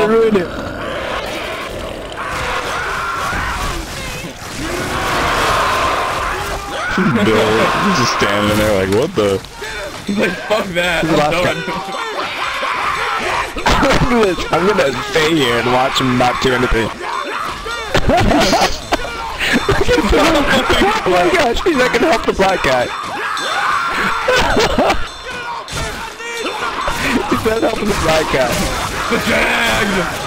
gonna ruin it. Bill just standing there like, what the? He's like, fuck that. I'm done. Gonna, I'm gonna stay here and watch him not do anything. oh my gosh, he's not gonna help the black guy. he's not helping the black guy. The jag!